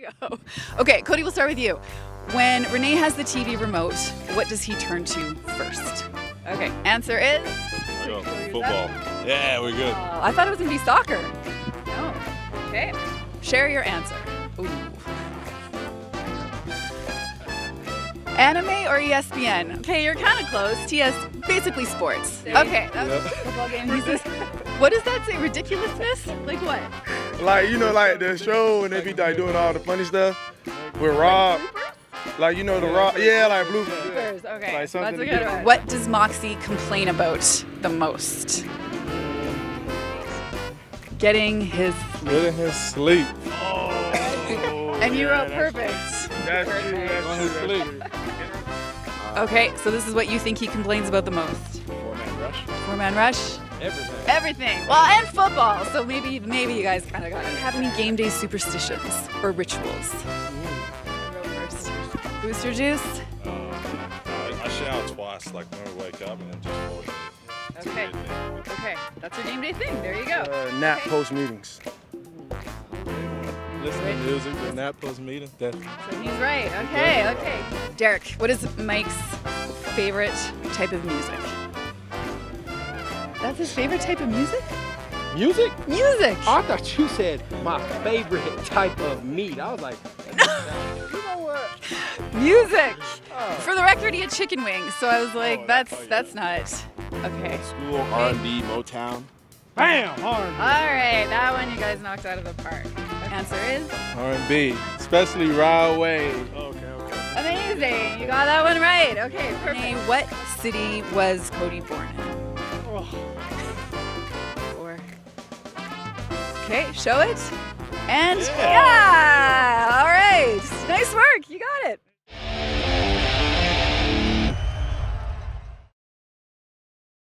you go. Okay, Cody, we'll start with you. When Renee has the TV remote, what does he turn to first? Okay, answer is. Go. Football. Yeah, we're good. Uh, I thought it was gonna be soccer. No. Okay. Share your answer. Ooh. Anime or ESPN? Okay, you're kind of close. TS, basically sports. Okay, that was a football game. What does that say? Ridiculousness? Like what? Like you know, like the show and they be like doing all the funny stuff with Rob. Like you know the Rob, yeah, like blue. Bloopers, Okay, Like that's something a good one. What does Moxie complain about the most? Getting his. Getting his sleep. Oh, and you wrote perfect. That's true. That's On true. his That's sleep. Okay, so this is what you think he complains about the most. Four-man rush. Four man rush. Everything. Everything. Well, and football. So maybe maybe you guys kind of got it. Have any game day superstitions or rituals? Go. Booster juice. Uh, I, I shower twice, like when we wake up and then just fall asleep. Okay. Okay. That's your game day thing. There you go. Uh, nap post meetings. Listen to music, the nap post meeting. Definitely. So he's right. Okay. Okay. Derek, what is Mike's favorite type of music? That's his favorite type of music? Music? Music. I thought you said my favorite type of meat. I was like, you know what? Music. Oh. For the record, he had chicken wings, so I was like, Oh, that's oh, yeah. that's not okay. School, R&B, Motown. Bam! Hard. All right, that one you guys knocked out of the park. The answer is R&B, especially Ride Away. Okay, okay. amazing. You got that one right. Okay, perfect. What city was Cody born in? Oh. Four. Okay, show it. And yeah,